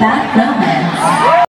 Back. no?